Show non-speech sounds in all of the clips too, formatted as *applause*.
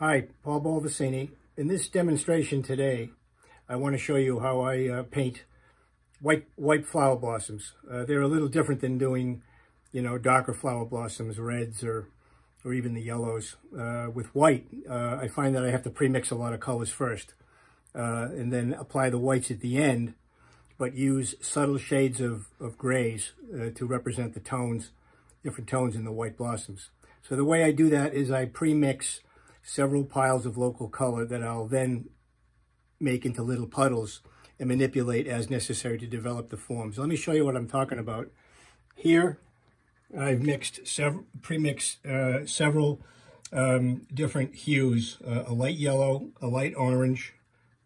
Hi, Paul Baldassini. In this demonstration today, I want to show you how I uh, paint white white flower blossoms. Uh, they're a little different than doing, you know, darker flower blossoms, reds or or even the yellows. Uh, with white, uh, I find that I have to pre-mix a lot of colors first uh, and then apply the whites at the end, but use subtle shades of, of grays uh, to represent the tones, different tones in the white blossoms. So the way I do that is I pre-mix several piles of local color that I'll then make into little puddles and manipulate as necessary to develop the forms. Let me show you what I'm talking about. Here, I've mixed several, pre-mixed uh, several um, different hues, uh, a light yellow, a light orange,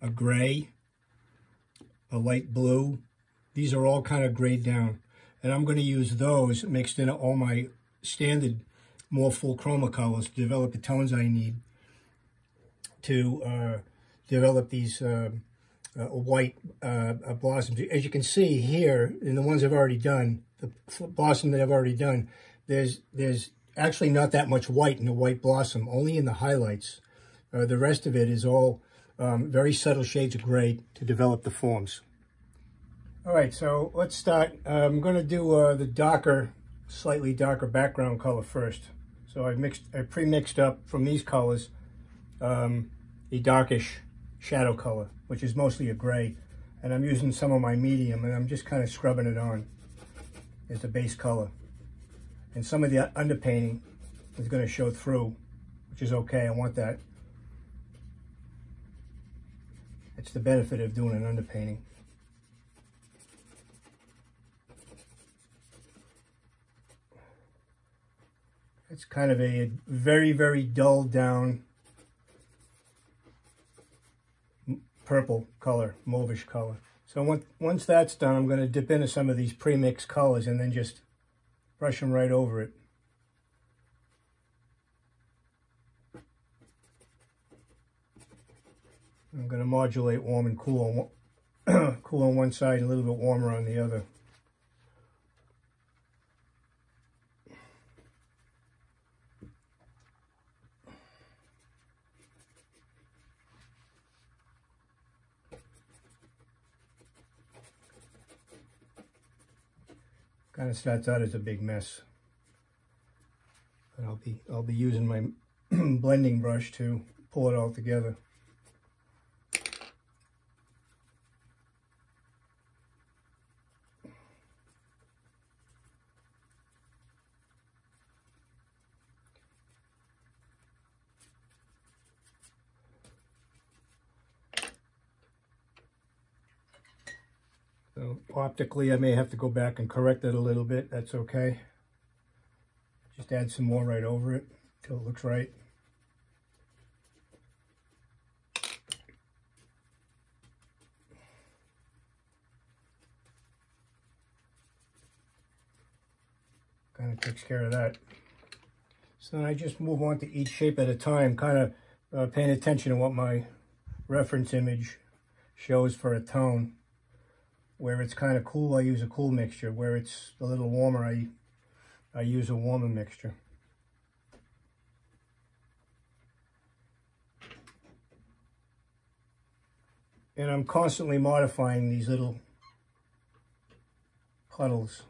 a gray, a light blue. These are all kind of grayed down. And I'm going to use those mixed in all my standard, more full chroma colors to develop the tones I need to uh, develop these uh, uh, white uh, uh, blossoms. As you can see here, in the ones I've already done, the blossom that I've already done, there's there's actually not that much white in the white blossom, only in the highlights. Uh, the rest of it is all um, very subtle shades of gray to develop the forms. All right, so let's start. I'm going to do the darker, slightly darker background color first. So I mixed, I pre-mixed up from these colors um, a darkish shadow color, which is mostly a gray. And I'm using some of my medium and I'm just kind of scrubbing it on as a base color. And some of the underpainting is going to show through, which is okay. I want that. It's the benefit of doing an underpainting. It's kind of a very, very dull down purple color, mauvish color. So once that's done, I'm going to dip into some of these pre-mixed colors and then just brush them right over it. I'm going to modulate warm and cool on, *clears throat* cool on one side and a little bit warmer on the other. Kind of starts out as a big mess. But I'll be I'll be using my *clears throat* blending brush to pull it all together. Optically, I may have to go back and correct it a little bit. That's okay. Just add some more right over it until it looks right. Kind of takes care of that. So then I just move on to each shape at a time, kind of uh, paying attention to what my reference image shows for a tone. Where it's kind of cool, I use a cool mixture. Where it's a little warmer, I, I use a warmer mixture. And I'm constantly modifying these little puddles.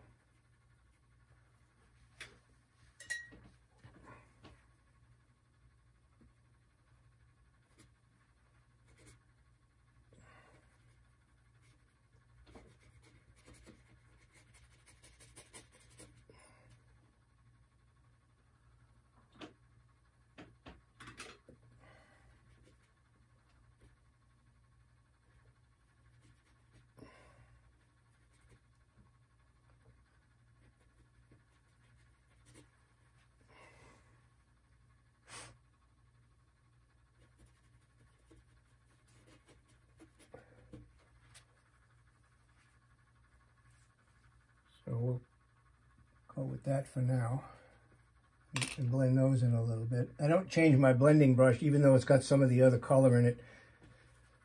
So we'll go with that for now and blend those in a little bit. I don't change my blending brush even though it's got some of the other color in it,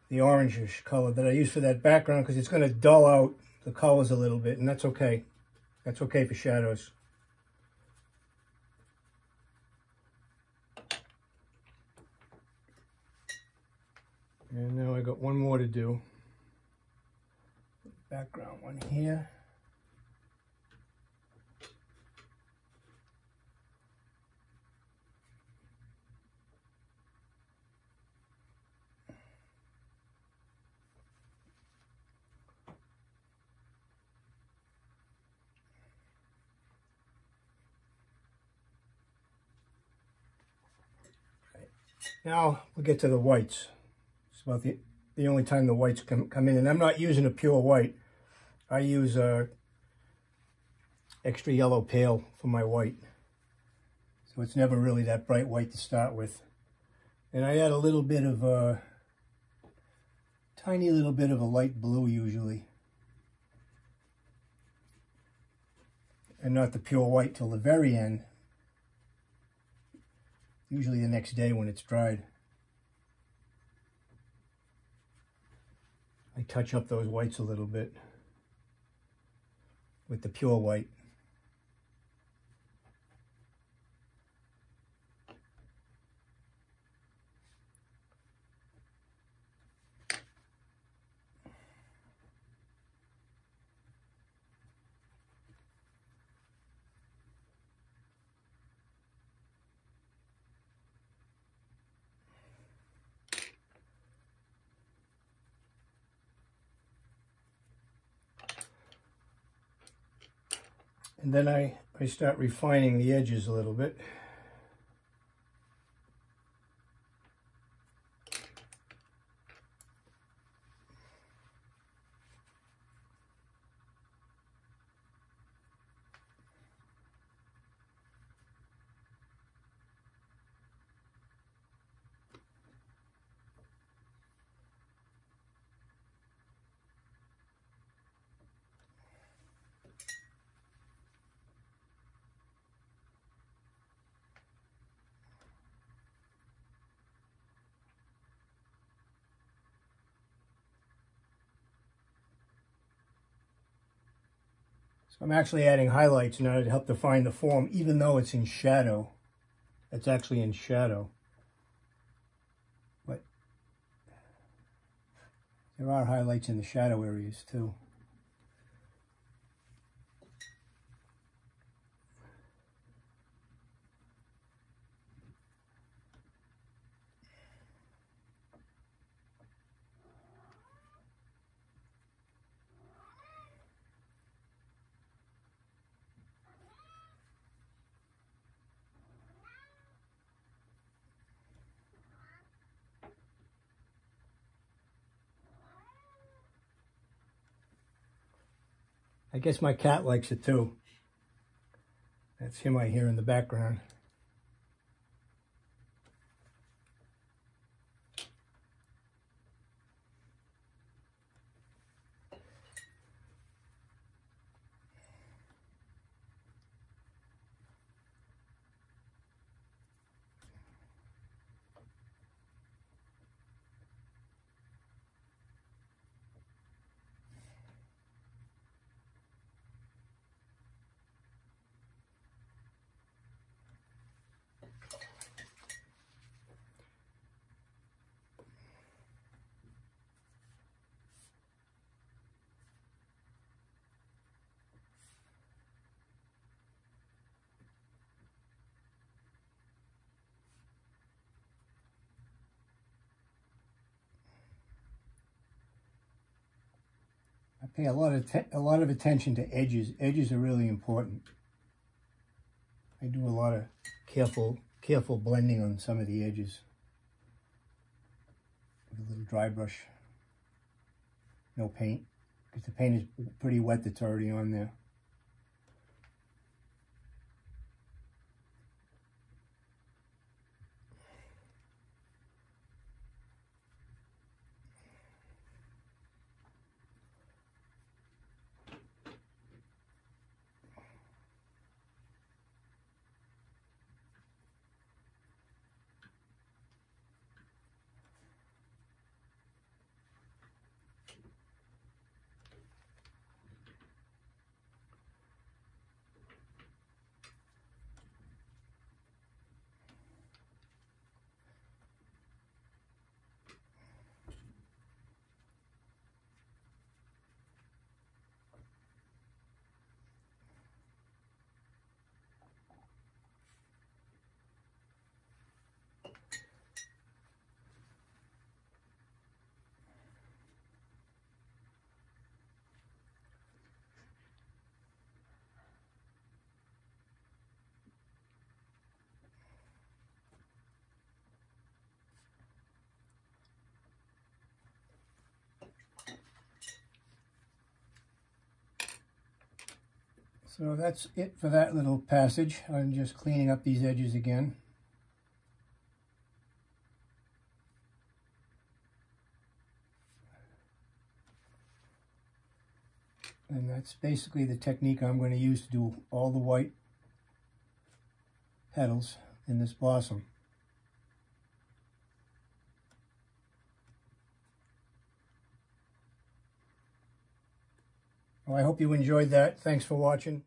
the orangish color that I use for that background because it's going to dull out the colors a little bit and that's okay. That's okay for shadows. And now I got one more to do. Background one here. Now we'll get to the whites. It's about the, the only time the whites come, come in. And I'm not using a pure white. I use a extra yellow pale for my white. So it's never really that bright white to start with. And I add a little bit of a tiny little bit of a light blue usually. And not the pure white till the very end usually the next day when it's dried. I touch up those whites a little bit with the pure white. And then I, I start refining the edges a little bit. I'm actually adding highlights now to help define the form, even though it's in shadow. It's actually in shadow. But there are highlights in the shadow areas too. I guess my cat likes it too. That's him I hear in the background. Pay a lot of a lot of attention to edges. Edges are really important. I do a lot of careful careful blending on some of the edges. With a little dry brush. No paint, because the paint is pretty wet that's already on there. So that's it for that little passage. I'm just cleaning up these edges again. And that's basically the technique I'm going to use to do all the white petals in this blossom. Well, I hope you enjoyed that. Thanks for watching.